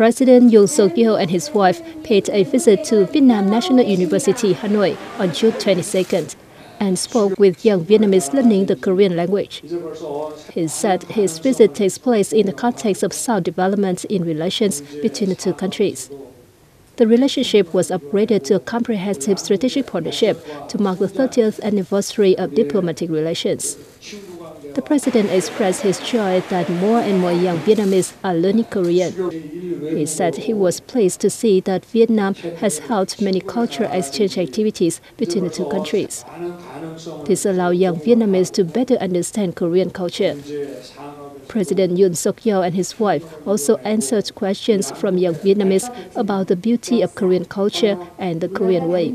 President Yoon suk yeol and his wife paid a visit to Vietnam National University, Hanoi on June 22nd and spoke with young Vietnamese learning the Korean language. He said his visit takes place in the context of sound development in relations between the two countries. The relationship was upgraded to a comprehensive strategic partnership to mark the 30th anniversary of diplomatic relations. The president expressed his joy that more and more young Vietnamese are learning Korean. He said he was pleased to see that Vietnam has held many cultural exchange activities between the two countries. This allows young Vietnamese to better understand Korean culture. President Yoon suk yeol and his wife also answered questions from young Vietnamese about the beauty of Korean culture and the Korean way.